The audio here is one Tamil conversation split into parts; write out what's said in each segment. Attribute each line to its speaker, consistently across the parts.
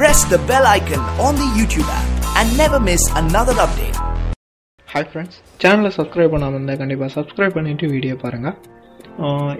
Speaker 1: press the bell icon on the YouTube app and never miss another update.
Speaker 2: Hi friends சேனலை சப்ஸ்கிரைப் பண்ணாமல் இருந்தால் கண்டிப்பாக சப்ஸ்கிரைப் பண்ணிவிட்டு வீடியோ பாருங்கள்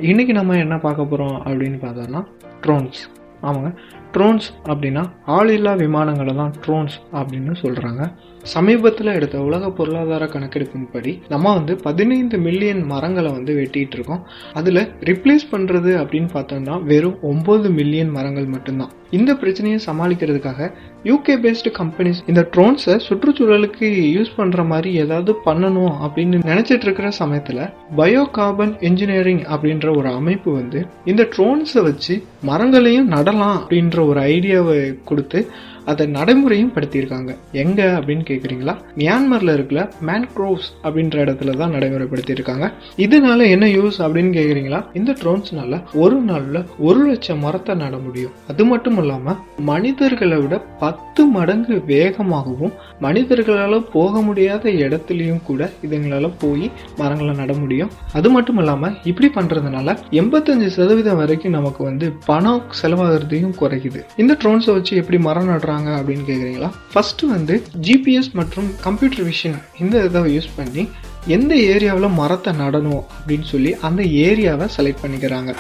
Speaker 2: இன்றைக்கி நம்ம என்ன பார்க்க போகிறோம் அப்படின்னு பார்த்தோம்னா ட்ரோன்ஸ் ஆமாங்க. ட்ரோன்ஸ் அப்படின்னா ஆளில்லா விமானங்களை தான் ட்ரோன்ஸ் அப்படின்னு சொல்கிறாங்க சமீபத்தில் எடுத்த உலக பொருளாதார கணக்கெடுப்பின்படி நம்ம வந்து பதினைந்து மில்லியன் மரங்களை வந்து வெட்டிகிட்டு இருக்கோம். அதில் ரிப்ளேஸ் பண்ணுறது அப்படின்னு பார்த்தோம்னா வெறும் ஒம்பது மில்லியன் மரங்கள் மட்டும்தான். இந்த பிரச்சனையை சமாளிக்கிறதுக்காக யூகே பேஸ்டு கம்பெனிஸ் இந்த ட்ரோன்ஸை சுற்றுச்சூழலுக்கு யூஸ் பண்ணுற மாதிரி ஏதாவது பண்ணணும் அப்படின்னு நினச்சிட்டு இருக்கிற சமயத்தில் பயோ கார்பன் இன்ஜினியரிங் அப்படின்ற ஒரு அமைப்பு வந்து இந்த ட்ரோன்ஸை வச்சு மரங்களையும் நடலாம் அப்படின்ற ஒரு ஐடியாவை கொடுத்து அதை நடைமுறையும் படுத்தியிருக்காங்க. எங்கே அப்படின்னு கேட்குறீங்களா மியான்மரில் இருக்கிற மேன்க்ரோவ்ஸ் அப்படின்ற இடத்துல தான் நடைமுறைப்படுத்தியிருக்காங்க. இதனால என்ன யூஸ் அப்படின்னு கேட்குறீங்களா இந்த ட்ரோன்ஸ்னால ஒரு நாளில் ஒரு லட்சம் மரத்தை நட முடியும். அது மட்டும் இல்லாமல் மனிதர்களை விட பத்து மடங்கு வேகமாகவும் மனிதர்களால் போக முடியாத இடத்துலையும் கூட இதுங்களால் போய் மரங்களை நட முடியும். அது மட்டும் இல்லாமல் இப்படி பண்ணுறதுனால எண்பத்தஞ்சு சதவீதம் வரைக்கும் நமக்கு வந்து பணம் செலவாகிறதையும் குறைக்குது. இந்த ட்ரோன்ஸை வச்சு எப்படி மரம் பண்ணுறாங்க அப்படின்னு கேட்குறீங்களா ஃபர்ஸ்ட் வந்து ஜிபிஎஸ் மற்றும் கம்ப்யூட்டர் விஷன் இந்த இதை யூஸ் பண்ணி எந்த ஏரியாவில் மரத்தை நடணும் அப்படின்னு சொல்லி அந்த ஏரியாவை செலக்ட் பண்ணிக்கிறாங்க.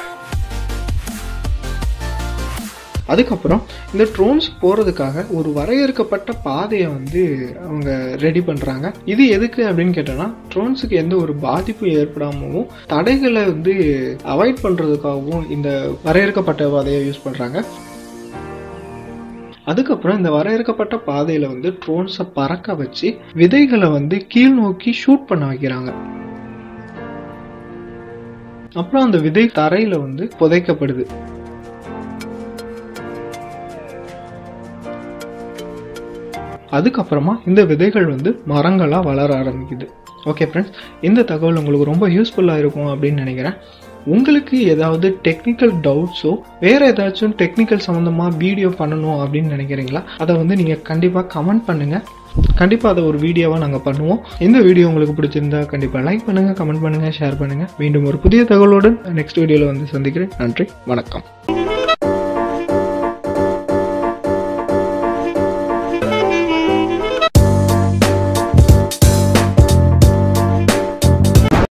Speaker 2: அதுக்கப்புறம் இந்த ட்ரோன்ஸ் போகிறதுக்காக ஒரு வரையறுக்கப்பட்ட பாதையை வந்து அவங்க ரெடி பண்ணுறாங்க இது எதுக்கு அப்படின்னு கேட்டோன்னா ட்ரோன்ஸுக்கு எந்த ஒரு பாதிப்பும் ஏற்படாமவும் தடைகளை வந்து அவாய்ட் பண்ணுறதுக்காகவும் இந்த வரையறுக்கப்பட்ட பாதையை யூஸ் பண்ணுறாங்க அதுக்கப்புறம் இந்த வரையறுக்கப்பட்ட பாதையில் வந்து ட்ரோன்ஸை பறக்க வச்சு விதைகளை வந்து கீழ் நோக்கி ஷூட் பண்ண வைக்கிறாங்க. அப்புறம் அந்த விதை தரையில வந்து புதைக்கப்படுது. அதுக்கப்புறமா இந்த விதைகள் வந்து மரங்களாக வளர ஆரம்பிக்குது. ஓகே ஃப்ரெண்ட்ஸ் இந்த தகவல் உங்களுக்கு ரொம்ப யூஸ்ஃபுல்லாக இருக்கும் அப்படின்னு நினைக்கிறேன். உங்களுக்கு ஏதாவது டெக்னிக்கல் டவுட்ஸோ வேறு ஏதாச்சும் டெக்னிக்கல் சம்மந்தமாக வீடியோ பண்ணணும் அப்படின்னு நினைக்கிறீங்களா? அதை வந்து நீங்கள் கண்டிப்பாக கமெண்ட் பண்ணுங்கள் கண்டிப்பாக அதை ஒரு வீடியோவாக நாங்கள் பண்ணுவோம். இந்த வீடியோ உங்களுக்கு பிடிச்சிருந்தா கண்டிப்பாக லைக் பண்ணுங்கள் கமெண்ட் பண்ணுங்கள் ஷேர் பண்ணுங்கள் மீண்டும் ஒரு புதிய தகவலுடன் நெக்ஸ்ட் வீடியோவில் வந்து சந்திக்கிறேன். நன்றி வணக்கம்.